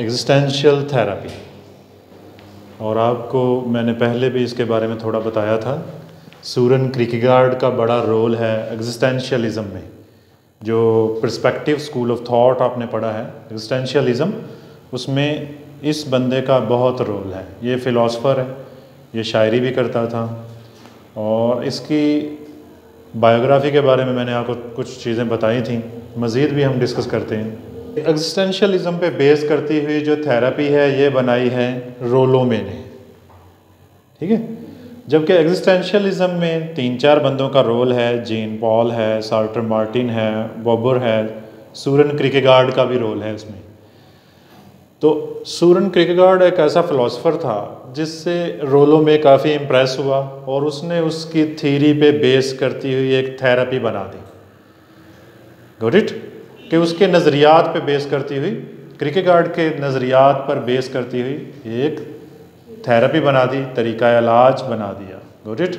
Existential therapy और आपको मैंने पहले भी इसके बारे में थोड़ा बताया था, सूरन क्रिकेगार्ड का बड़ा रोल है एग्जिस्टेंशियलिज्म में, जो प्रस्पेक्टिव स्कूल ऑफ़ थॉट आपने पढ़ा है। एग्जिस्टेंशियलिज्म उसमें इस बंदे का बहुत रोल है। ये फ़िलासफ़र है, ये शायरी भी करता था। और इसकी बायोग्राफी के बारे में मैंने आपको कुछ चीज़ें बताई थी, मज़ीद भी हम डिस्कस करते हैं। एग्जिस्टेंशलिज्म पे बेस करती हुई जो थेरेपी है, ये बनाई है रोलोमे ने। ठीक है? जबकि एग्जिस्टेंशलिज्म में तीन चार बंदों का रोल है जीन पॉल है साल्टर मार्टिन है बॉबर है सूरन क्रिकेगार्ड का भी रोल है इसमें। तो सूरन क्रिकेगार्ड एक ऐसा फ़िलासफ़र था, जिससे रोलो में काफ़ी इम्प्रेस हुआ और उसने उसकी थीरी पे बेस करती हुई एक थेरेपी बना दी। गोट इट कि उसके नज़रियात पे बेस करती हुई क्रिकेगार्ड के नज़रियात पर बेस करती हुई एक थेरेपी बना दी, तरीका इलाज बना दिया। गोट इट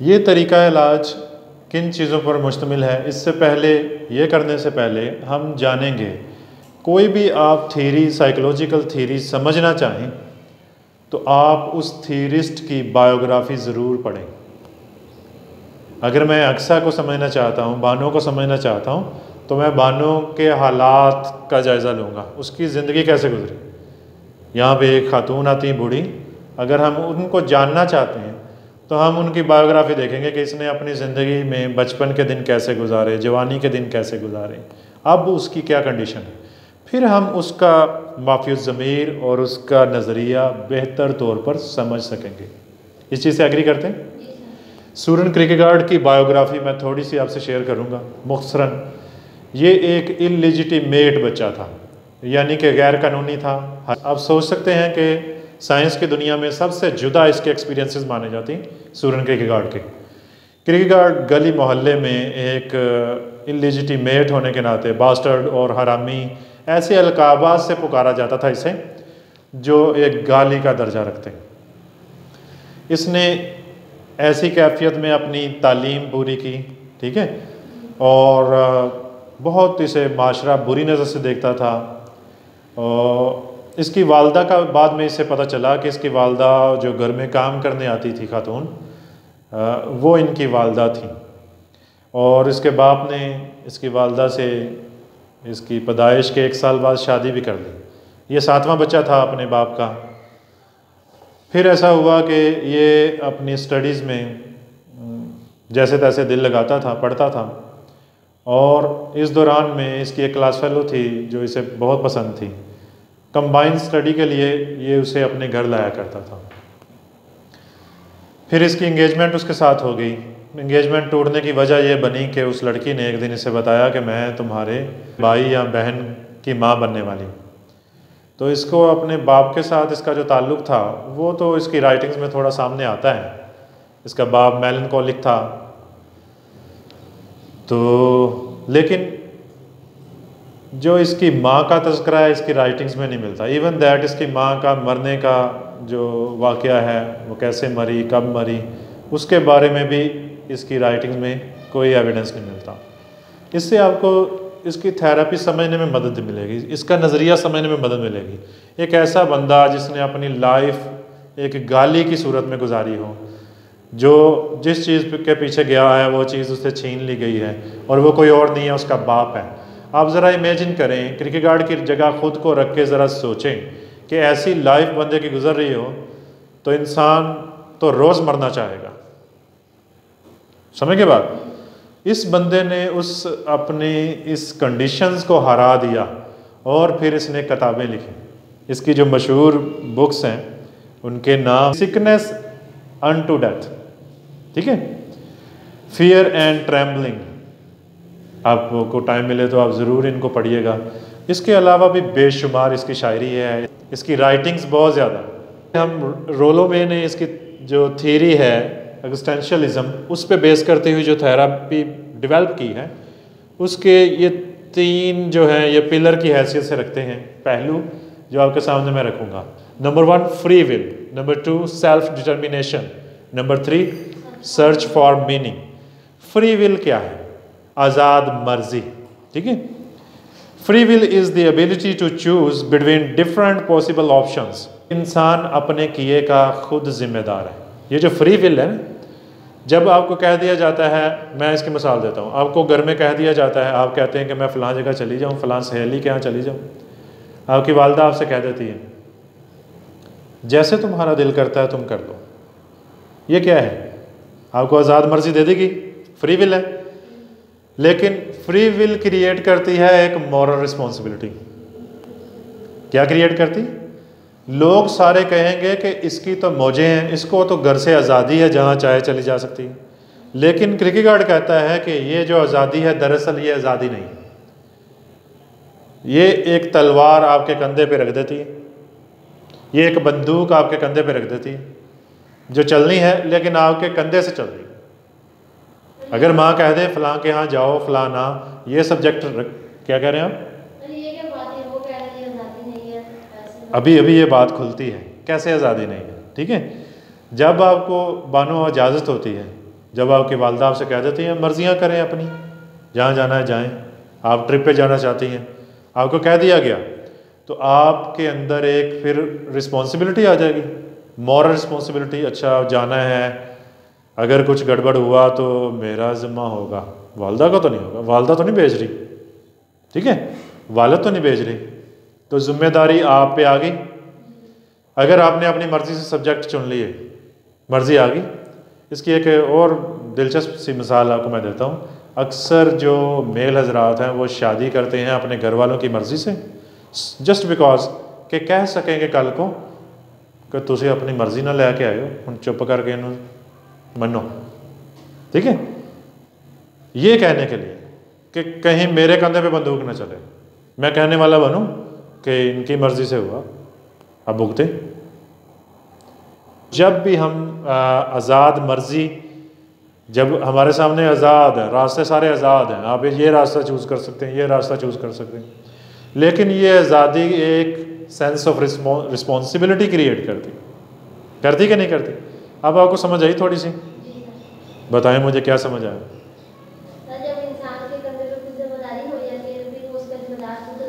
ये तरीका इलाज किन चीज़ों पर मुश्तमिल है? इससे पहले, ये करने से पहले हम जानेंगे, कोई भी आप थीरी साइकोलॉजिकल थीरी समझना चाहें तो आप उस थीरिस्ट की बायोग्राफी ज़रूर पढ़ें। अगर मैं अक्सा को समझना चाहता हूँ, बानो को समझना चाहता हूँ तो मैं बानो के हालात का जायज़ा लूँगा। उसकी ज़िंदगी कैसे गुजरी? यहाँ पे एक खातून आती बूढ़ी। अगर हम उनको जानना चाहते हैं तो हम उनकी बायोग्राफी देखेंगे कि इसने अपनी ज़िंदगी में बचपन के दिन कैसे गुजारे, जवानी के दिन कैसे गुजारे। अब उसकी क्या कंडीशन है? फिर हम उसका माफ़ी ज़मीर और उसका नज़रिया बेहतर तौर पर समझ सकेंगे। इस चीज़ से एग्री करते हैं? सूरन क्रिकेगार्ड की बायोग्राफी मैं थोड़ी सी आपसे शेयर करूँगा। मुख्तरन ये एक इलिजिटिमेट बच्चा था, यानी कि गैर कानूनी था। आप सोच सकते हैं कि साइंस की दुनिया में सबसे जुदा इसके एक्सपीरियंसेस माने जाती हैं सूरन क्रिकेगार्ड के। क्रिकेगार्ड गली मोहल्ले में एक इलिजिटिमेट होने के नाते बास्टर्ड और हरामी ऐसे अलकाबाज से पुकारा जाता था इसे, जो एक गाली का दर्जा रखते इसने ऐसी कैफियत में अपनी तालीम पूरी की, ठीक है? और बहुत इसे माशरा बुरी नज़र से देखता था। और इसकी वालदा का बाद में इसे पता चला कि इसकी वालदा जो घर में काम करने आती थी खातून वो इनकी वालदा थी। और इसके बाप ने इसकी वालदा से इसकी पैदाइश के एक साल बाद शादी भी कर ली। ये सातवां बच्चा था अपने बाप का। फिर ऐसा हुआ कि ये अपनी स्टडीज़ में जैसे तैसे दिल लगाता था, पढ़ता था। और इस दौरान में इसकी एक क्लास फेलो थी जो इसे बहुत पसंद थी। कंबाइंड स्टडी के लिए ये उसे अपने घर लाया करता था। फिर इसकी इंगेजमेंट उसके साथ हो गई। इंगेजमेंट टूटने की वजह यह बनी कि उस लड़की ने एक दिन इसे बताया कि मैं तुम्हारे भाई या बहन की माँ बनने वाली तो इसको अपने बाप के साथ इसका जो ताल्लुक़ था, वो तो इसकी राइटिंग्स में थोड़ा सामने आता है। इसका बाप मेलन कॉलिक था। तो लेकिन जो इसकी माँ का तस्करा है, इसकी राइटिंग्स में नहीं मिलता। इवन दैट इसकी माँ का मरने का जो वाक़ है, वो कैसे मरी, कब मरी, उसके बारे में भी इसकी राइटिंग में कोई एविडेंस नहीं मिलता। इससे आपको इसकी थेरेपी समझने में मदद मिलेगी, इसका नज़रिया समझने में मदद मिलेगी। एक ऐसा बंदा जिसने अपनी लाइफ एक गाली की सूरत में गुजारी हो, जो जिस चीज़ के पीछे गया है, वो चीज़ उससे छीन ली गई है और वो कोई और नहीं है, उसका बाप है। आप ज़रा इमेजिन करें क्रिकेट गार्ड की जगह खुद को रख के ज़रा सोचें कि ऐसी लाइफ बंदे की गुजर रही हो तो इंसान तो रोज़ मरना चाहेगा। समझ के बाद इस बंदे ने उस अपनी इस कंडीशंस को हरा दिया और फिर इसने किताबें लिखी। इसकी जो मशहूर बुक्स हैं, उनके नाम सिकनेस अन टू डेथ ठीक है? फियर एंड ट्रैम्बलिंग आपको टाइम मिले तो आप ज़रूर इनको पढ़िएगा। इसके अलावा भी बेशुमार इसकी शायरी है, इसकी राइटिंग्स बहुत ज़्यादा। हम रोलो में ने इसकी जो थीरी है एग्जिस्टेंशियलिज्म उस पर बेस करते हुए जो थेरापी डेवलप की है, उसके ये तीन जो है, ये पिलर की हैसियत से रखते हैं। पहलू जो आपके सामने मैं रखूँगा। Number one free will number two self determination number three search for meaning free will क्या है? आज़ाद मर्ज़ी। ठीक है? Free will is the ability to choose between different possible options इंसान अपने किए का खुद जिम्मेदार है। ये जो फ्री विल है जब आपको कह दिया जाता है, मैं इसकी मिसाल देता हूँ, आपको घर में कह दिया जाता है, आप कहते हैं कि मैं फ़लाँ जगह चली जाऊँ, फ़लाँ सहेली के यहाँ चली जाऊँ। आपकी वालदा आपसे कह देती है, जैसे तुम्हारा दिल करता है तुम कर दो ये क्या है? आपको आज़ाद मर्ज़ी दे देगी फ्री विल है। लेकिन फ्री विल क्रिएट करती है एक मॉरल रिस्पॉन्सिबिलिटी क्या क्रिएट करती? लोग सारे कहेंगे कि इसकी तो मौजें हैं, इसको तो घर से आज़ादी है जहाँ चाहे चली जा सकती लेकिन क्रिकेट कहता है कि ये जो आज़ादी है, दरअसल ये आज़ादी नहीं ये एक तलवार आपके कंधे पे रख देती ये एक बंदूक आपके कंधे पे रख देती जो चलनी है, लेकिन आपके कंधे से चल रही अगर माँ कह दे, फलां के यहाँ जाओ, फलां ना, ये सब्जेक्ट रख, क्या कह रहे हैं आप? अभी अभी ये बात खुलती है। कैसे आज़ादी नहीं है? ठीक है? जब आपको बानो इजाज़त होती है, जब आपकी वालदा आपसे कह देती हैं, मर्जियाँ करें अपनी। जहाँ जाना है जाएँ। आप ट्रिप पे जाना चाहती हैं। आपको कह दिया गया। तो आपके अंदर एक फिर रिस्पॉन्सिबिलिटी आ जाएगी। मॉरल रिस्पॉन्सिबिलिटी अच्छा जाना है। अगर कुछ गड़बड़ हुआ तो मेरा ज़िम्मा होगा। वालदा का तो नहीं होगा। वालदा तो नहीं भेज रही। ठीक है? वालद तो नहीं भेज रही। तो ज़िम्मेदारी आप पे आ गई। अगर आपने अपनी मर्ज़ी से सब्जेक्ट चुन लिए, मर्ज़ी आ गई। इसकी एक और दिलचस्प सी मिसाल आपको मैं देता हूँ। अक्सर जो मेल हजरात हैं, वो शादी करते हैं अपने घर वालों की मर्ज़ी से जस्ट बिकॉज़ कि कह सकेंगे कल को कि तुम अपनी मर्ज़ी ना लैके आयो हो चुप करके इन मनो ठीक है? ये कहने के लिए कि कहीं मेरे कंधे पे बंदूक ना चले। मैं कहने वाला बनूं कि इनकी मर्ज़ी से हुआ। अब भुगते। जब भी हम आज़ाद मर्ज़ी, जब हमारे सामने आज़ाद है, रास्ते सारे आज़ाद हैं, आप ये रास्ता चूज़ कर सकते हैं, ये रास्ता चूज़ कर सकते हैं। लेकिन ये आज़ादी एक सेंस ऑफ़ रिस्पॉन्सिबिलिटी क्रिएट करती। करती कि नहीं करती? अब आपको समझ आई थोड़ी सी? बताएँ मुझे क्या समझ आया।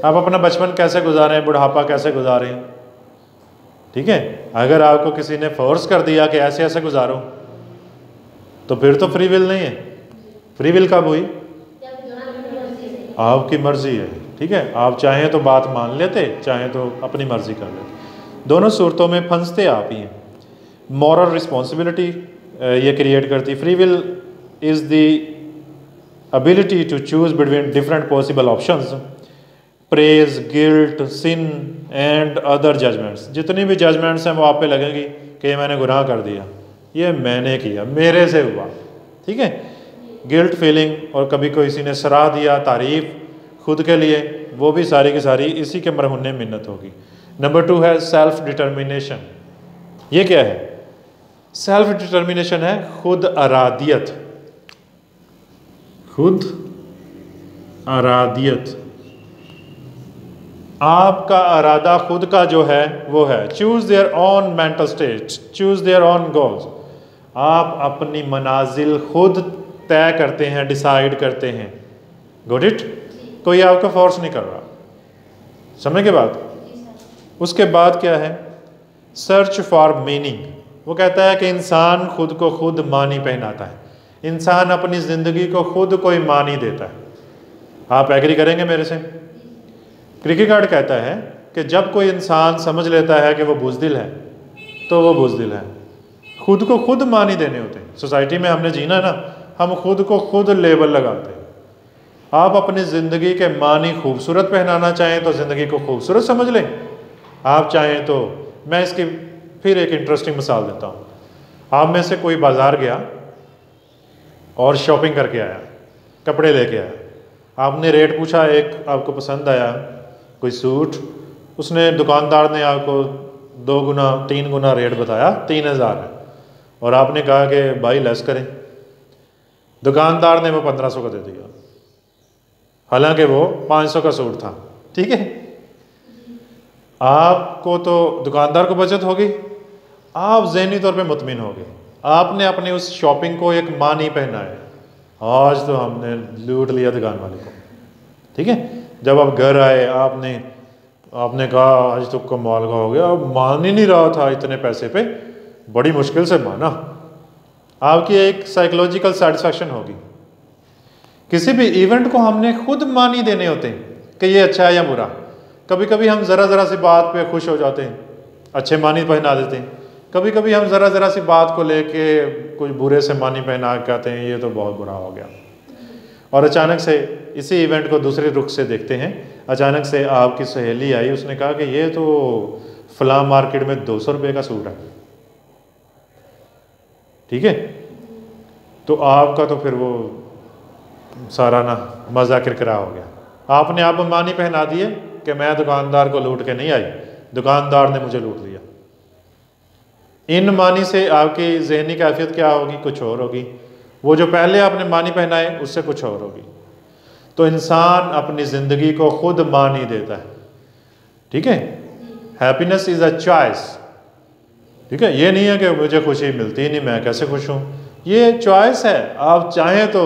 आप अपना बचपन कैसे गुजारें, बुढ़ापा कैसे गुजारें? ठीक है? अगर आपको किसी ने फोर्स कर दिया कि ऐसे ऐसे गुजारो तो फिर तो फ्री विल नहीं है। फ्री विल कब हुई? आपकी मर्ज़ी है। ठीक है? आप चाहें तो बात मान लेते, चाहें तो अपनी मर्ज़ी कर लेते। दोनों सूरतों में फंसते आप ही हैं। मॉरल रिस्पॉन्सिबिलिटी ये क्रिएट करती। Free will is the ability to choose between different possible options praise guilt sin and other judgments जितनी भी जजमेंट्स हैं वो आप पे लगेंगी कि ये मैंने गुनाह कर दिया। ये मैंने किया, मेरे से हुआ। ठीक है? गिल्ट फीलिंग और कभी कोई किसी ने सराह दिया, तारीफ़ खुद के लिए, वो भी सारी की सारी इसी के मरहुन्ने मिन्नत होगी। नंबर टू है सेल्फ डिटर्मिनेशन ये क्या है? सेल्फ डिटर्मिनेशन है खुद अरादियत खुद अरादियत आपका अरादा खुद का जो है, वो है। Choose their own mental state choose their own goals आप अपनी मनाजिल खुद तय करते हैं डिसाइड करते हैं। गुड इट कोई आपको फोर्स नहीं कर रहा। समय के बाद? उसके बाद क्या है? सर्च फॉर मीनिंग वो कहता है कि इंसान खुद को खुद मानी पहनाता है। इंसान अपनी ज़िंदगी को खुद कोई मानी देता है। आप एग्री करेंगे मेरे से? क्रिकेट कहता है कि जब कोई इंसान समझ लेता है कि वो बुजदिल है तो वो बुजदिल है। खुद को खुद मानी देने होते हैं। सोसाइटी में हमने जीना ना, हम खुद को खुद लेबल लगाते हैं। आप अपनी ज़िंदगी के मानी खूबसूरत पहनाना चाहें तो ज़िंदगी को खूबसूरत समझ लें। आप चाहें तो मैं इसकी फिर एक इंटरेस्टिंग मिसाल देता हूँ। आप में से कोई बाज़ार गया और शॉपिंग करके आया, कपड़े लेके आया। आपने रेट पूछा, एक आपको पसंद आया कोई सूट। उसने दुकानदार ने आपको दो गुना, तीन गुना रेट बताया, तीन हज़ार है। और आपने कहा कि भाई लेस करें। दुकानदार ने वो पंद्रह सौ का दे दिया। हालाँकि वो पाँच सौ का सूट था। ठीक है? आपको तो दुकानदार को बचत होगी। आप जहनी तौर पे मुतमिन हो गए आपने अपनी उस शॉपिंग को एक मानी पहना है आज तो हमने लूट लिया दुकान वाले को। ठीक है? जब आप घर आए, आपने आपने कहा, आज तो कमाल का हो गया। अब मान ही नहीं रहा था इतने पैसे पे। बड़ी मुश्किल से माना। आपकी एक साइकोलॉजिकल सेटिस्फैक्शन होगी। किसी भी इवेंट को हमने खुद मान ही देने होते हैं कि ये अच्छा है या बुरा। कभी कभी हम ज़रा ज़रा सी बात पे खुश हो जाते हैं, अच्छे मानी पहना देते हैं। कभी कभी हम ज़रा ज़रा सी बात को लेके कुछ बुरे से मानी पहना कहते हैं, ये तो बहुत बुरा हो गया। और अचानक से इसी इवेंट को दूसरे रुख से देखते हैं। अचानक से आपकी सहेली आई, उसने कहा कि ये तो फला मार्केट में दो सौ रुपये का सूट है। ठीक है? तो आपका तो फिर वो सारा ना मज़ा किरकिरा हो गया। आपने आप मानी पहना दिए कि मैं दुकानदार को लूट के नहीं आई। दुकानदार ने मुझे लूट लिया। इन मानी से आपकी जहनी कैफियत क्या होगी? कुछ और होगी। वो जो पहले आपने मानी पहनाए, उससे कुछ और होगी। तो इंसान अपनी ज़िंदगी को खुद मानी देता है। ठीक है? हैप्पीनेस इज़ अ चॉइस ठीक है? ये नहीं है कि मुझे खुशी मिलती नहीं, मैं कैसे खुश हूँ? ये चॉइस है। आप चाहें तो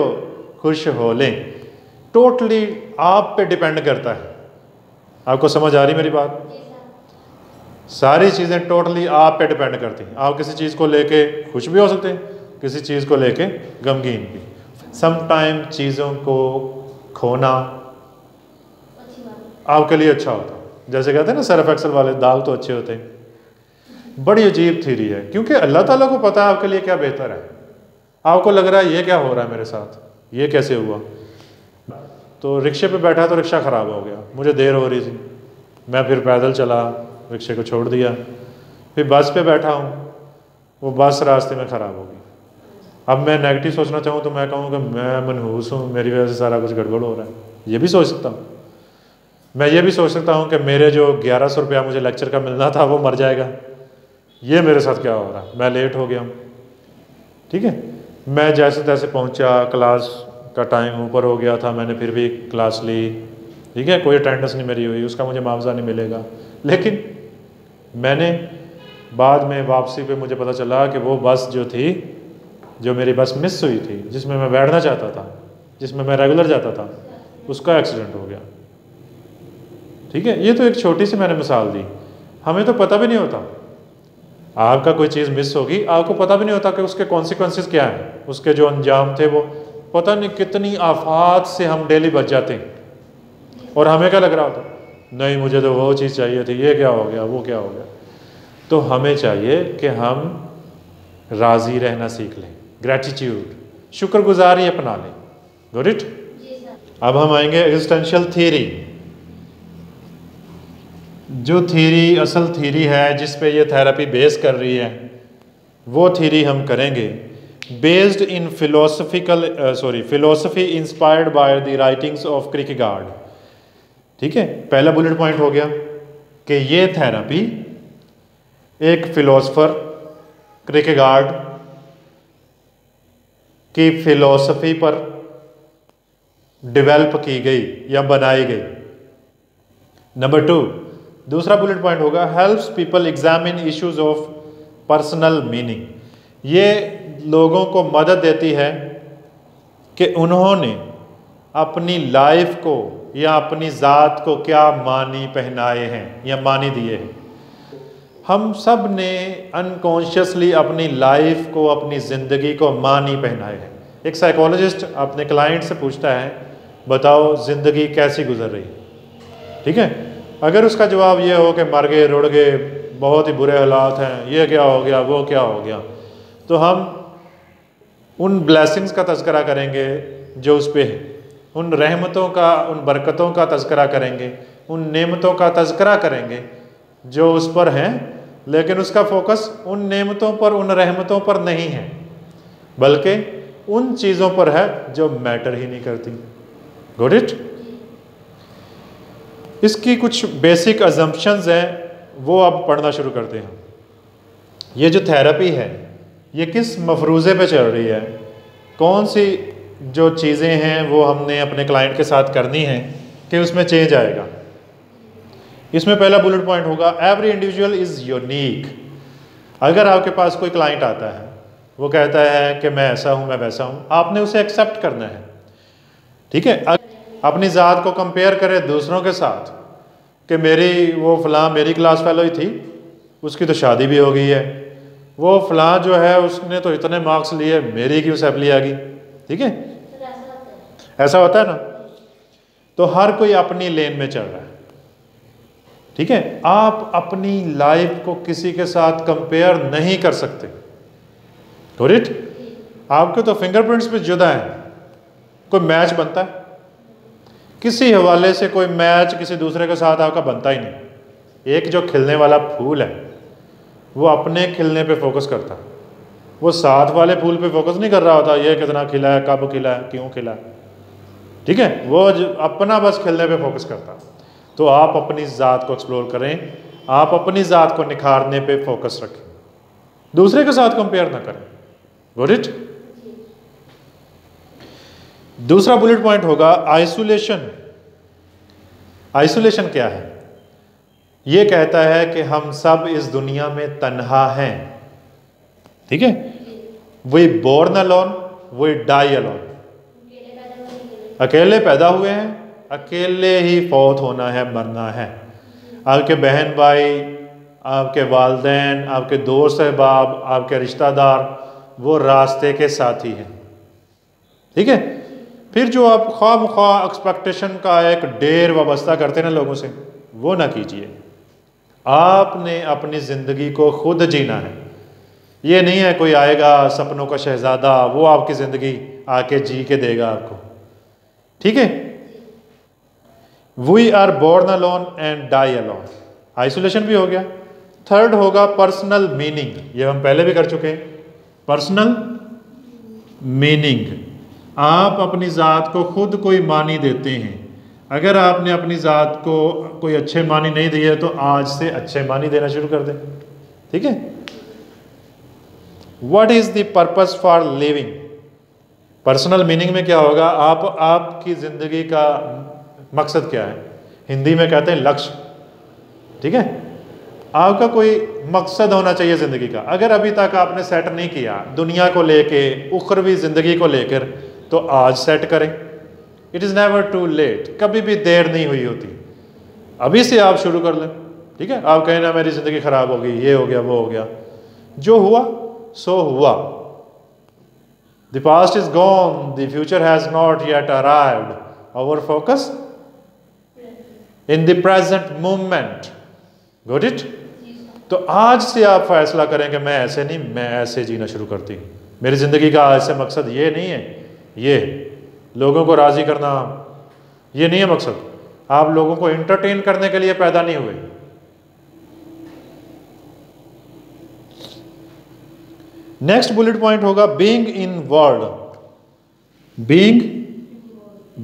खुश हो लें। टोटली आप पे डिपेंड करता है। आपको समझ आ रही मेरी बात? सारी चीज़ें टोटली आप पे डिपेंड करती हैं। आप किसी चीज़ को लेके खुश भी हो सकते हैं। किसी चीज़ को लेके गमगीन भी। समटाइम चीज़ों को खोना आपके लिए अच्छा होता जैसे कहते हैं ना सरफ एक्सल वाले दाग तो अच्छे होते हैं। बड़ी अजीब थीरी है, क्योंकि अल्लाह ताला को पता है आपके लिए क्या बेहतर है। आपको लग रहा है ये क्या हो रहा है मेरे साथ? ये कैसे हुआ? तो रिक्शे पे बैठा तो रिक्शा ख़राब हो गया। मुझे देर हो रही थी। मैं फिर पैदल चला, रिक्शे को छोड़ दिया। फिर बस पे बैठा हूँ। वो बस रास्ते में ख़राब होगी अब मैं नेगेटिव सोचना चाहूँ तो मैं कहूँ कि मैं मनहूस हूँ, मेरी वजह से सारा कुछ गड़बड़ हो रहा है। ये भी सोच सकता हूँ। मैं ये भी सोच सकता हूँ कि मेरे जो ग्यारह सौ रुपया मुझे लेक्चर का मिलना था, वो मर जाएगा। ये मेरे साथ क्या हो रहा है? मैं लेट हो गया हूँ। ठीक है? मैं जैसे तैसे पहुँचा क्लास का टाइम ऊपर हो गया था, मैंने फिर भी क्लास ली। ठीक है? कोई अटेंडेंस नहीं मेरी हुई, उसका मुझे मुआवजा नहीं मिलेगा। लेकिन मैंने बाद में वापसी पे मुझे पता चला कि वो बस जो थी जो मेरी बस मिस हुई थी, जिसमें मैं बैठना चाहता था, जिसमें मैं रेगुलर जाता था, उसका एक्सीडेंट हो गया। ठीक है? ये तो एक छोटी सी मैंने मिसाल दी। हमें तो पता भी नहीं होता। आपका कोई चीज़ मिस होगी, आपको पता भी नहीं होता कि उसके कॉन्सिक्वेंसेस क्या हैं। उसके जो अंजाम थे वो, पता नहीं कितनी आफात से हम डेली बच जाते हैं। और हमें क्या लग रहा होता? नहीं, मुझे तो वो चीज़ चाहिए थी, ये क्या हो गया, वो क्या हो गया? तो हमें चाहिए कि हम राज़ी रहना सीख लें। ग्रेटिट्यूड शुक्रगुजारी अपना लें। गुड इट अब हम आएँगे एग्जिस्टेंशियल थीरी जो थीरी असल थीरी है जिस पे ये थेरेपी बेस कर रही है वो थीरी हम करेंगे। Based in philosophical sorry philosophy inspired by the writings of Kierkegaard ठीक है? पहला बुलेट पॉइंट हो गया कि ये थेरेपी एक फिलोसफर क्रिकगार्ड की फिलोसफी पर डेवलप की गई या बनाई गई। नंबर टू दूसरा बुलेट पॉइंट होगा helps people examine issues of personal meaning ये लोगों को मदद देती है कि उन्होंने अपनी लाइफ को या अपनी ज़ात को क्या मानी पहनाए हैं या मानी दिए हैं। हम सबने अनकॉन्शियसली अपनी लाइफ को, अपनी ज़िंदगी को मानी पहनाए हैं। एक साइकोलॉजिस्ट अपने क्लाइंट से पूछता है, बताओ ज़िंदगी कैसी गुजर रही? ठीक है? अगर उसका जवाब ये हो कि मर गए, रुड़ गए, बहुत ही बुरे हालात हैं, ये क्या हो गया, वो क्या हो गया तो हम उन ब्लैसिंग्स का तस्करा करेंगे जो उस पर है। उन रहमतों का, उन बरकतों का तस्करा करेंगे, उन नेमतों का तस्करा करेंगे जो उस पर हैं। लेकिन उसका फोकस उन नेमतों पर, उन रहमतों पर नहीं है, बल्कि उन चीज़ों पर है जो मैटर ही नहीं करती। गुड इट इसकी कुछ बेसिक अजम्पन्स हैं, वो अब पढ़ना शुरू करते हैं। ये जो थेरेपी है, ये किस मफरूज़े पे चल रही है? कौन सी जो चीज़ें हैं वो हमने अपने क्लाइंट के साथ करनी है कि उसमें चेंज आएगा? इसमें पहला बुलेट पॉइंट होगा एवरी इंडिविजुअल इज़ यूनिक अगर आपके पास कोई क्लाइंट आता है वो कहता है कि मैं ऐसा हूँ मैं वैसा हूँ आपने उसे एक्सेप्ट करना है। ठीक है? अपनी ज़ात को कंपेयर करें दूसरों के साथ कि मेरी वो फ़लाँ मेरी क्लास फेलो ही थी उसकी तो शादी भी हो गई है। वो फ़लाँ जो है उसने तो इतने मार्क्स लिए मेरी क्यों सैपली आ गई? ठीक है? ऐसा होता है। ना? तो हर कोई अपनी लेन में चल रहा है। ठीक है? आप अपनी लाइफ को किसी के साथ कंपेयर नहीं कर सकते। इट आपके तो फिंगरप्रिंट्स भी जुदा हैं। कोई मैच बनता है? किसी हवाले से कोई मैच किसी दूसरे के साथ आपका बनता ही नहीं। एक जो खिलने वाला फूल है, वो अपने खिलने पे फोकस करता। वो साथ वाले फूल पे फोकस नहीं कर रहा होता, ये कितना खिला है, कब खिला है, क्यों खिला है? ठीक है? वो अपना बस खिलने पे फोकस करता। तो आप अपनी ज़ात को एक्सप्लोर करें, आप अपनी ज़ात को निखारने पे फोकस रखें। दूसरे के साथ कंपेयर ना करें। गुड इट दूसरा बुलेट पॉइंट होगा आइसोलेशन आइसोलेशन क्या है? ये कहता है कि हम सब इस दुनिया में तन्हा हैं। ठीक है? We born alone we die alone अकेले पैदा हुए हैं। अकेले ही फौत होना है, मरना है। आपके बहन भाई, आपके वालदेन, आपके दोस्त अहबाब आपके रिश्तेदार, वो रास्ते के साथी हैं। ठीक है? फिर जो आप ख्वा ख्वा एक्सपेक्टेशन का एक डेर वाबस्ता करते ना लोगों से, वो ना कीजिए। आपने अपनी ज़िंदगी को खुद जीना है। ये नहीं है कोई आएगा, सपनों का शहजादा, वो आपकी ज़िंदगी आके जी के देगा आपको। ठीक है? We are born alone and die alone isolation भी हो गया. थर्ड होगा पर्सनल मीनिंग ये हम पहले भी कर चुके हैं. पर्सनल मीनिंग आप अपनी ज़ात को खुद कोई मानी देते हैं. अगर आपने अपनी ज़ात को कोई अच्छे मानी नहीं दिए तो आज से अच्छे मानी देना शुरू कर दें. ठीक है? What is the purpose for living personal meaning में क्या होगा? आप आपकी ज़िंदगी का मकसद क्या है? हिंदी में कहते हैं लक्ष्य। ठीक है? आपका कोई मकसद होना चाहिए ज़िंदगी का। अगर अभी तक आपने सेट नहीं किया, दुनिया को लेके, उखरवी ज़िंदगी को लेकर तो आज सेट करें। It is never too late कभी भी देर नहीं हुई होती। अभी से आप शुरू कर लें। ठीक है? आप कहें, ना, मेरी ज़िंदगी ख़राब हो गई, ये हो गया, वो हो गया। जो हुआ, सो हुआ। The past is gone the future has not yet arrived our focus in the present moment good it तो आज से आप फैसला करें कि मैं ऐसे नहीं, मैं ऐसे जीना शुरू करती हूँ मेरी ज़िंदगी का ऐसे मकसद ये नहीं है। ये, लोगों को राज़ी करना। ये नहीं है मकसद। आप लोगों को इंटरटेन करने के लिए पैदा नहीं हुए। नेक्स्ट बुलेट पॉइंट होगा being in world being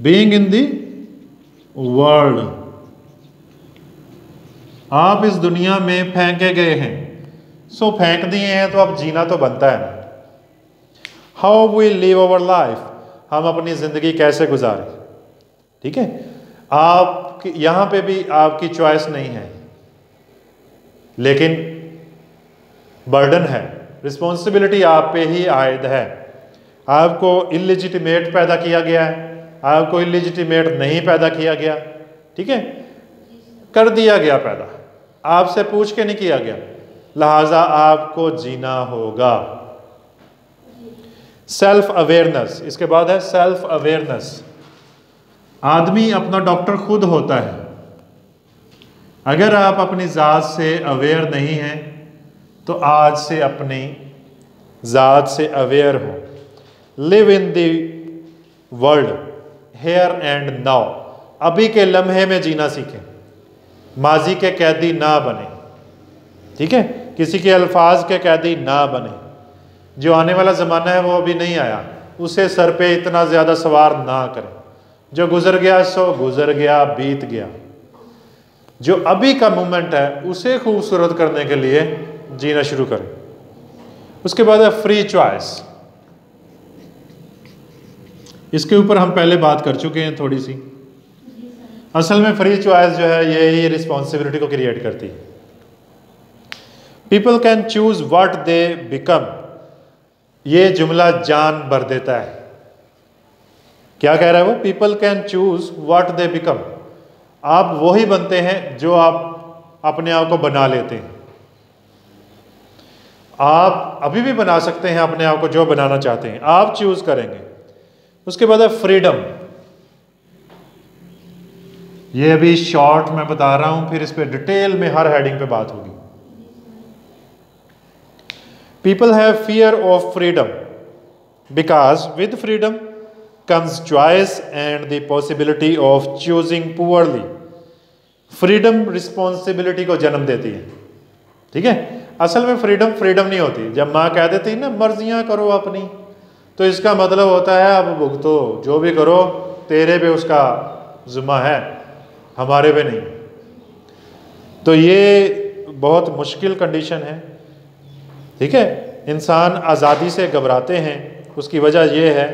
being in the world आप इस दुनिया में फेंके गए हैं। सो फेंक दिए हैं तो अब जीना तो बनता है how we live our life हम अपनी ज़िंदगी कैसे गुजारें? ठीक है? आप यहाँ पे भी आपकी चॉइस नहीं है। लेकिन बर्डन है। रिस्पॉन्सिबिलिटी आप पे ही आयद है। आपको इलिजिटिमेट पैदा किया गया है। आपको इलिजिटिमेट नहीं पैदा किया गया। ठीक है? कर दिया गया पैदा। आपसे पूछ के नहीं किया गया। लिहाजा आपको जीना होगा। सेल्फ अवेयरनेस इसके बाद है सेल्फ अवेयरनेस आदमी अपना डॉक्टर खुद होता है। अगर आप अपनी ज़ात से अवेयर नहीं हैं तो आज से अपनी ज़ात से अवेयर हो। Live in the world here and now अभी के लम्हे में जीना सीखें। माजी के कैदी ना बने। ठीक है? किसी के अल्फाज के कैदी ना बने। जो आने वाला ज़माना है वो अभी नहीं आया। उसे सर पे इतना ज़्यादा सवार ना करें। जो गुजर गया, सो गुजर गया, बीत गया। जो अभी का मोमेंट है, उसे खूबसूरत करने के लिए जीना शुरू करें। उसके बाद है फ्री चॉइस इसके ऊपर हम पहले बात कर चुके हैं थोड़ी सी। असल में फ्री चॉइस जो है, यही रिस्पॉन्सिबिलिटी को क्रिएट करती है। People can choose what they become ये जुमला जान भर देता है। क्या कह रहा है वो? People can choose what they become आप वही बनते हैं जो आप अपने आप को बना लेते हैं। आप अभी भी बना सकते हैं अपने आप को जो बनाना चाहते हैं। आप चूज़ करेंगे। उसके बाद है फ्रीडम ये अभी शॉर्ट में बता रहा हूँ, फिर इस पर डिटेल में हर हेडिंग पे बात होगी। People have fear of freedom because with freedom comes choice and the possibility of choosing poorly freedom responsibility को जन्म देती है। ठीक है? असल में फ्रीडम फ्रीडम नहीं होती। जब माँ कह देती ना, मर्जियाँ करो अपनी तो इसका मतलब होता है, अब भुगतो, जो भी करो, तेरे पे उसका जुम्मा है। हमारे पे नहीं। तो ये बहुत मुश्किल कंडीशन है। ठीक है? इंसान आज़ादी से घबराते हैं। उसकी वजह यह है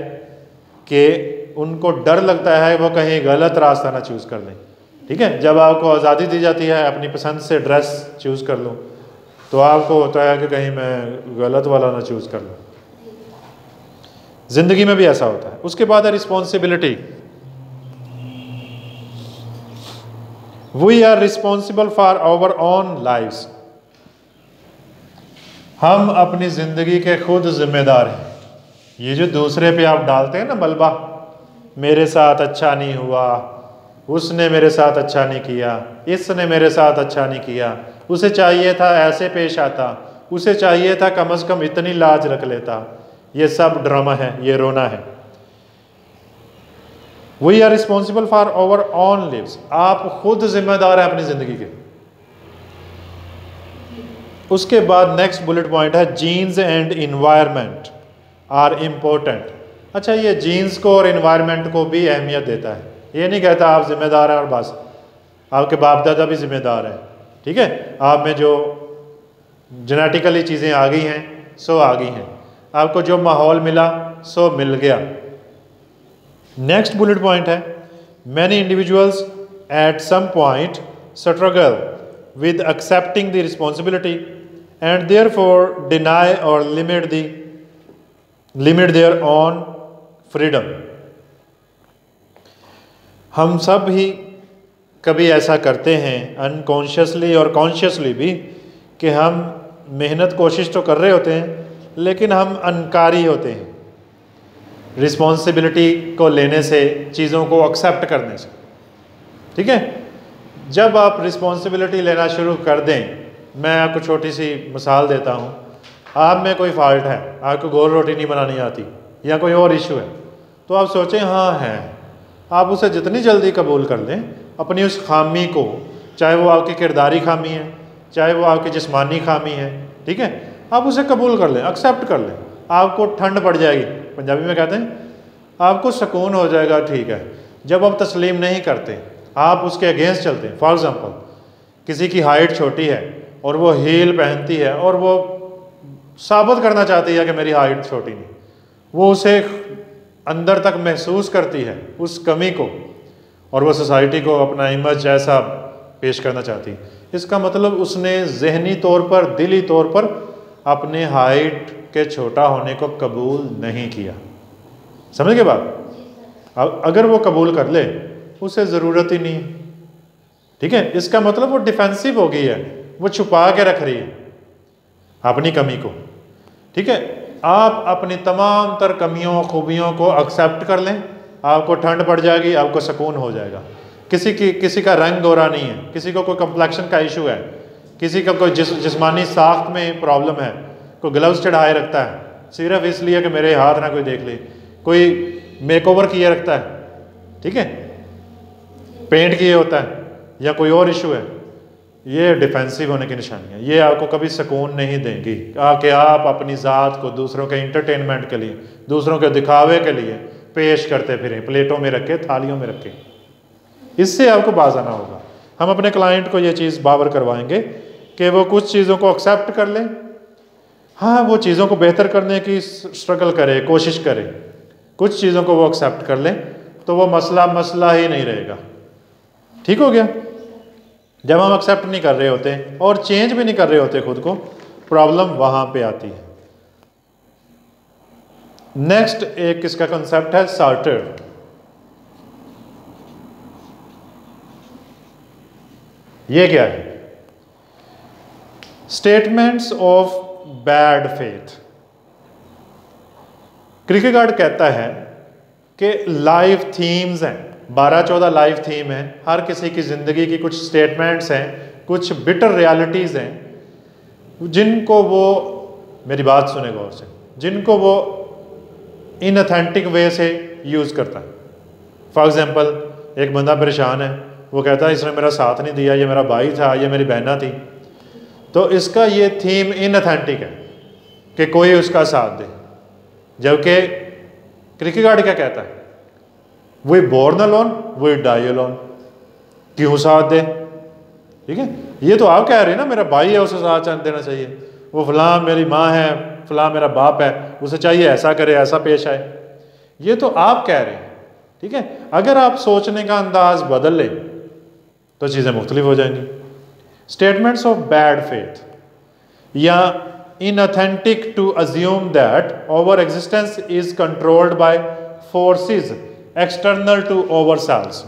कि उनको डर लगता है वो कहीं गलत रास्ता ना चूज़ कर लें। ठीक है? जब आपको आज़ादी दी जाती है, अपनी पसंद से ड्रेस चूज़ कर लूँ तो आपको होता है कि कहीं मैं गलत वाला ना चूज़ कर लूँ। ज़िंदगी में भी ऐसा होता है। उसके बाद है responsibility we are responsible for our own life हम अपनी ज़िंदगी के खुद जिम्मेदार हैं। ये जो दूसरे पे आप डालते हैं ना बलबा मेरे साथ अच्छा नहीं हुआ, उसने मेरे साथ अच्छा नहीं किया, इसने मेरे साथ अच्छा नहीं किया, उसे चाहिए था ऐसे पेश आता, उसे चाहिए था कम अज़ कम इतनी लाज रख लेता। ये सब ड्रामा है, ये रोना है। We are responsible for our own lives आप खुद जिम्मेदार हैं अपनी ज़िंदगी के। उसके बाद नेक्स्ट बुलेट पॉइंट है genes and environment are important अच्छा ये जीन्स को और इन्वायरमेंट को भी अहमियत देता है। ये नहीं कहता आप जिम्मेदार हैं और बस। आपके बाप दादा भी जिम्मेदार हैं। ठीक है? आप में जो जेनेटिकली चीज़ें आ गई हैं, सो आ गई हैं। आपको जो माहौल मिला, सो मिल गया। नेक्स्ट बुलेट पॉइंट है many individuals at some point struggle with accepting the responsibility and therefore deny और limit the limit their own freedom हम सब ही कभी ऐसा करते हैं अनकॉन्शियसली और कॉन्शियसली भी, कि हम मेहनत कोशिश तो कर रहे होते हैं, लेकिन हम अनकारी होते हैं। रिस्पॉन्सिबिलिटी को लेने से, चीज़ों को एक्सेप्ट करने से। ठीक है? जब आप रिस्पॉन्सिबिलिटी लेना शुरू कर दें, मैं आपको छोटी सी मिसाल देता हूँ। आप में कोई फॉल्ट है, आपको गोल रोटी नहीं बनानी आती, या कोई और इशू है तो आप सोचें हाँ है। आप उसे जितनी जल्दी कबूल कर लें, अपनी उस खामी को, चाहे वो आपकी किरदारी खामी है, चाहे वो आपकी जिस्मानी खामी है, ठीक है? आप उसे कबूल कर लें एक्सेप्ट कर लें। आपको ठंड पड़ जाएगी। पंजाबी में कहते हैं, आपको सुकून हो जाएगा, ठीक है। जब आप तस्लीम नहीं करते, आप उसके अगेंस्ट चलते हैं। फॉर एग्ज़ाम्पल किसी की हाइट छोटी है और वो हील पहनती है और वो साबित करना चाहती है कि मेरी हाइट छोटी नहीं। वो उसे अंदर तक महसूस करती है उस कमी को और वो सोसाइटी को अपना इमेज ऐसा पेश करना चाहती है। इसका मतलब उसने जहनी तौर पर, दिली तौर पर अपने हाइट के छोटा होने को कबूल नहीं किया। समझ गए बात? अब अगर वो कबूल कर ले, उसे ज़रूरत ही नहीं ठीक है? इसका मतलब वो डिफेंसिव हो गई है। वो छुपा के रख रही है। अपनी कमी को। ठीक है? आप अपनी तमाम तर कमियों, खूबियों को एक्सेप्ट कर लें। आपको ठंड पड़ जाएगी, आपको सुकून हो जाएगा। किसी की, किसी का रंग गोरा नहीं है। किसी को कोई कम्प्लेक्शन का इशू है। किसी का कोई जिस, जिसमानी साख्त में प्रॉब्लम है। कोई ग्लव्स चढ़ाए रखता है। सिर्फ़ इसलिए कि मेरे हाथ ना कोई देख ले। कोई मेकओवर किए रखता है। ठीक है? पेंट किए होता है, या कोई और इशू है, ये डिफेंसिव होने की निशानी है। ये आपको कभी सुकून नहीं देंगी। कि आप अपनी ज़ात को दूसरों के इंटरटेनमेंट के लिए, दूसरों के दिखावे के लिए पेश करते फिरें, प्लेटों में रखें, थालियों में रखें। इससे आपको बाज आना होगा। हम अपने क्लाइंट को ये चीज़ बावर करवाएँगे कि वो कुछ चीज़ों को एक्सेप्ट कर लें हाँ वो चीज़ों को बेहतर करने की स्ट्रगल करे, कोशिश करे। कुछ चीज़ों को वो एक्सेप्ट कर लें तो वो मसला मसला ही नहीं रहेगा। ठीक हो गया? जब हम एक्सेप्ट नहीं कर रहे होते, और चेंज भी नहीं कर रहे होते खुद को प्रॉब्लम वहाँ पे आती है। नेक्स्ट एक इसका कंसेप्ट है सार्टर ये क्या है? Statements of bad faith. Kierkegaard कहता है कि लाइफ थीम्स हैं। बारह चौदह लाइफ थीम है। हर किसी की ज़िंदगी की कुछ स्टेटमेंट्स हैं, कुछ बिटर रियलिटीज़ हैं। जिनको वो, मेरी बात सुने गौर से, जिनको वो इनऑथेंटिक वे से यूज़ करता है। फॉर एग्ज़ाम्पल एक बंदा परेशान है, वो कहता है, इसने मेरा साथ नहीं दिया, ये मेरा भाई था, ये मेरी बहना थी। तो इसका ये थीम इनऑथेंटिक है, कि कोई उसका साथ दे। जबकि क्रिकेट क्या कहता है? We born alone we die alone क्यों साथ दे? ठीक है? ये तो आप कह रहे हैं ना, मेरा भाई है, उसे साथ देना चाहिए। वो फलां मेरी माँ है, फलां मेरा बाप है, उसे चाहिए ऐसा करे, ऐसा पेश आए। ये तो आप कह रहे हैं, ठीक है? अगर आप सोचने का अंदाज बदल लें तो चीज़ें मुख्तलिफ़ हो जाएँगी। स्टेटमेंट्स ऑफ़ बैड फेथ या inauthentic to assume that our existence is controlled by forces external to ourselves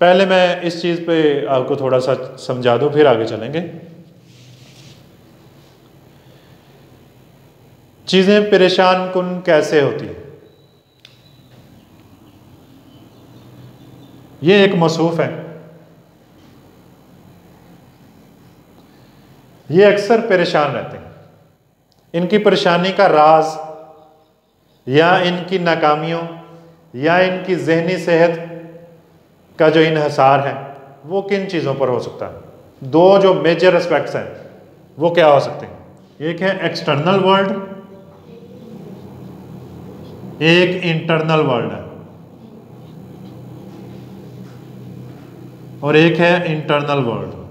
पहले मैं इस चीज़ पे आपको थोड़ा सा समझा दूँ फिर आगे चलेंगे चीज़ें परेशान कन कैसे होती हैं ये एक मसूफ है ये अक्सर परेशान रहते हैं। इनकी परेशानी का राज, या इनकी नाकामियों, या इनकी जहनी सेहत का जो इन्हसार है, वो किन चीज़ों पर हो सकता है? दो जो मेजर एस्पेक्ट्स हैं, वो क्या हो सकते हैं? एक है एक्सटर्नल वर्ल्ड एक इंटरनल वर्ल्ड है। और एक है इंटरनल वर्ल्ड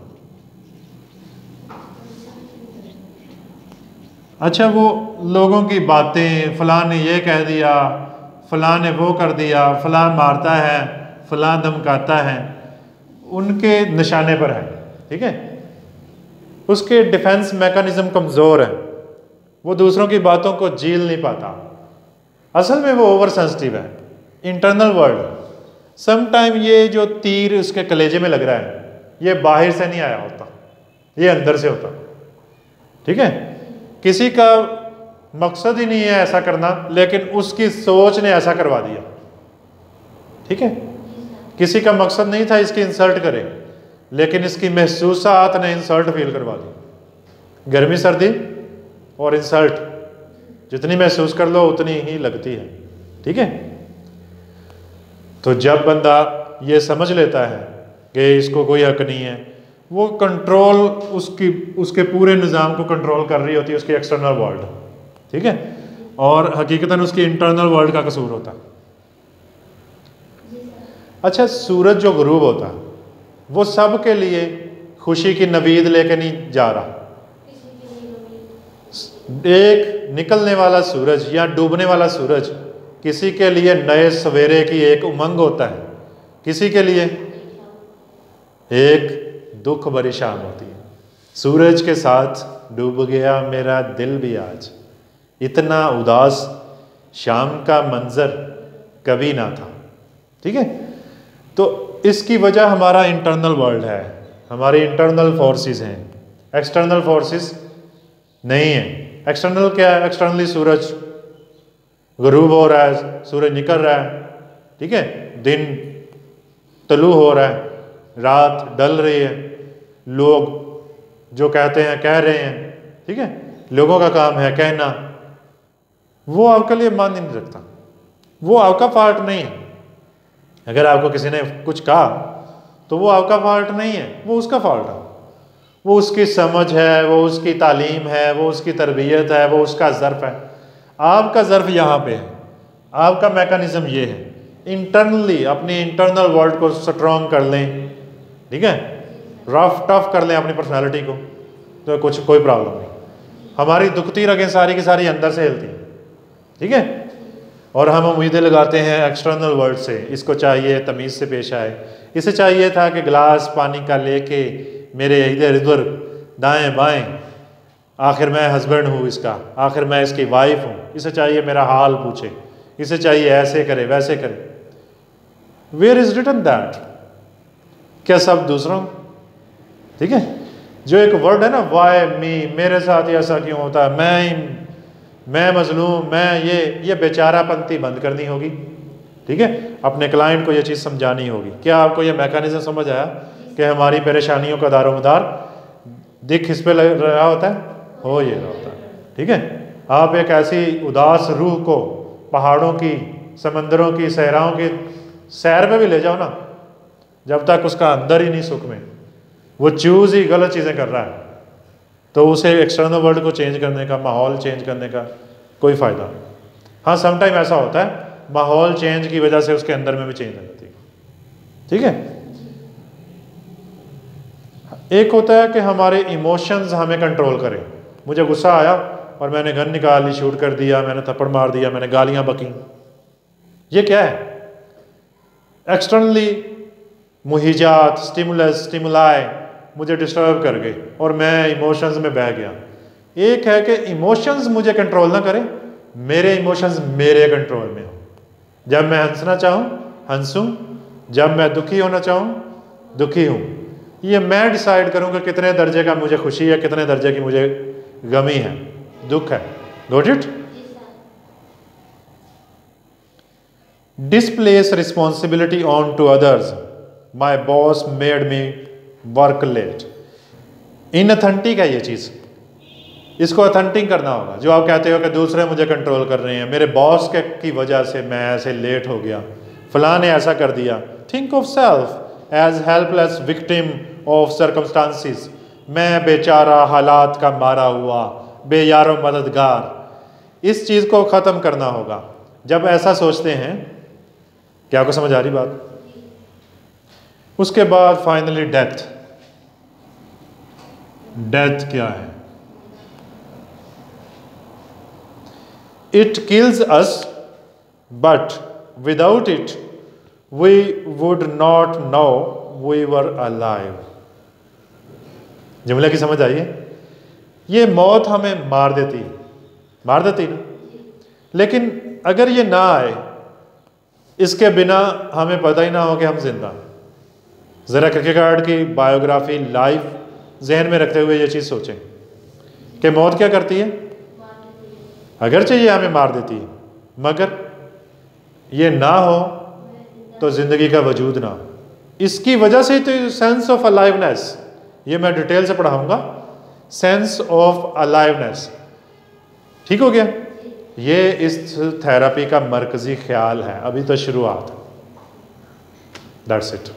अच्छा वो लोगों की बातें, फ़लाँ ने ये कह दिया, फ़लाँ ने वो कर दिया, फ़लाँ मारता है, फ़लाँ धमकाता है, उनके निशाने पर है, ठीक है? उसके डिफेंस मैकेनिज़्म कमज़ोर है, वो दूसरों की बातों को झील नहीं पाता। असल में वो ओवर सेंसिटिव है, इंटरनल वर्ल्ड सम टाइम ये जो तीर उसके कलेजे में लग रहा है, ये बाहर से नहीं आया होता, ये अंदर से होता, ठीक है? किसी का मकसद ही नहीं है ऐसा करना, लेकिन उसकी सोच ने ऐसा करवा दिया। ठीक है? किसी का मकसद नहीं था इसकी इंसल्ट करे, लेकिन इसकी महसूसात ने इंसल्ट फील करवा दी। गर्मी, सर्दी और इंसल्ट जितनी महसूस कर लो उतनी ही लगती है। ठीक है? तो जब बंदा ये समझ लेता है कि इसको कोई हक नहीं है वो कंट्रोल उसकी, उसके पूरे निज़ाम को कंट्रोल कर रही होती है उसकी एक्सटर्नल वर्ल्ड ठीक है? और हकीकता उसकी इंटरनल वर्ल्ड का कसूर होता। है अच्छा सूरज जो गरूब होता है वो सब के लिए खुशी की नवीद लेके नहीं जा रहा। एक निकलने वाला सूरज या डूबने वाला सूरज किसी के लिए नए सवेरे की एक उमंग होता है। किसी के लिए? एक दुख भरी शाम होती है। सूरज के साथ डूब गया मेरा दिल भी आज। इतना उदास शाम का मंज़र कभी ना था। ठीक है? तो इसकी वजह हमारा इंटरनल वर्ल्ड है। हमारी इंटरनल फोर्सेस हैं। एक्सटर्नल फोर्सेस नहीं है। एक्सटर्नल क्या है? एक्सटर्नली सूरज गरूब हो रहा है, सूरज निकल रहा है। ठीक है? दिन तलु हो रहा है। रात डल रही है। लोग जो कहते हैं, कह रहे हैं, ठीक है? लोगों का काम है कहना। वो आपके लिए मान नहीं रखता। वो आपका फॉल्ट नहीं है। अगर आपको किसी ने कुछ कहा तो वो आपका फॉल्ट नहीं है। वो उसका फॉल्ट है। वो उसकी समझ है, वो उसकी तालीम है, वो उसकी तरबियत है, वो उसका ज़र्फ़ है। आपका ज़र्फ़ यहाँ पे है। आपका मैकेनिज़्म ये है। इंटरनली अपनी इंटरनल वर्ल्ड को स्ट्रॉन्ग कर लें। ठीक है? रफ टफ कर लें अपनी पर्सनालिटी को। तो कुछ, कोई प्रॉब्लम नहीं। हमारी दुखती रगें सारी की सारी अंदर से हिलती हैं। ठीक है? और हम उम्मीदें लगाते हैं एक्सटर्नल वर्ल्ड से। इसको चाहिए तमीज़ से पेश आए। इसे चाहिए था कि गिलास पानी का लेके मेरे इधर उधर दाएँ बाएँ, आखिर मैं हस्बैंड हूँ इसका। आखिर मैं इसकी वाइफ हूँ। इसे चाहिए मेरा हाल पूछे। इसे चाहिए ऐसे करे, वैसे करे। वेयर इज़ रिटन दैट क्या सब दूसरों ठीक है? जो एक वर्ड है ना वाई मी, मेरे साथ ऐसा क्यों होता है? मैं मैं मजलूम, मैं ये ये बेचारापंथी बंद करनी होगी। ठीक है? अपने क्लाइंट को ये चीज़ समझानी होगी। क्या आपको ये मैकेनिज्म समझ आया कि हमारी परेशानियों का दारोमदार दिख इस पे लग रहा होता है? हो ये रहा होता है। ठीक है? आप एक ऐसी उदास रूह को पहाड़ों की, समंदरों की, सहराओं की सैर पे भी ले जाओ ना, जब तक उसका अंदर ही नहीं सुख में। वो चूज़ ही गलत चीज़ें कर रहा है। तो उसे एक्सटर्नल वर्ल्ड को चेंज करने का, माहौल चेंज करने का कोई फ़ायदा नहीं। हाँ समटाइम ऐसा होता है, माहौल चेंज की वजह से उसके अंदर में भी चेंज आ जाती है। ठीक है? एक होता है कि हमारे इमोशंस हमें कंट्रोल करें। मुझे गुस्सा आया और मैंने गन निकाल ली शूट कर दिया, मैंने थप्पड़ मार दिया, मैंने गालियाँ बकी। ये क्या है? एक्सटर्नली मुहिजात स्टिमुलस स्टिमुलाए मुझे डिस्टर्ब कर गए और मैं इमोशंस में बह गया। एक है कि इमोशंस मुझे कंट्रोल ना करें, मेरे इमोशंस मेरे कंट्रोल में हो। जब मैं हंसना चाहूँ, हंसूँ। जब मैं दुखी होना चाहूँ, दुखी हूँ। ये मैं डिसाइड करूँ कि कितने दर्जे का मुझे खुशी है, कितने दर्जे की मुझे गमी है। दुख है। Got it displace responsibility on to others my boss made me work late inauthentic है ये चीज़। इसको अथेंटिक करना होगा। जो आप कहते हो कि दूसरे मुझे कंट्रोल कर रहे हैं, मेरे बॉस के की वजह से मैं ऐसे लेट हो गया। फलां ने ऐसा कर दिया। Think of self as helpless victim of circumstances मैं बेचारा हालात का मारा हुआ, बेयारो मददगार। इस चीज़ को ख़त्म करना होगा। जब ऐसा सोचते हैं, क्या आपको समझ आ रही बात? उसके बाद फाइनली डेथ डेथ क्या है? It kills us but without it we would not know we were alive जुमले की समझ आइए ये मौत हमें मार देती मार देती ना लेकिन अगर ये ना आए इसके बिना हमें पता ही ना हो कि हम ज़िंदा ज़रा क्रिकेट की बायोग्राफी लाइफ जहन में रखते हुए ये चीज़ सोचें। कि मौत क्या करती है? अगरचे ये हमें मार देती है, मगर ये ना हो तो ज़िंदगी का वजूद ना हो। इसकी वजह से तो सेंस ऑफ़ अलाइवनेस ये मैं डिटेल से पढ़ाऊँगा। सेंस ऑफ़ अलाइवनेस ठीक हो गया? ये इस थेरेपी का मरकज़ी ख्याल है। अभी तो शुरुआत। That's it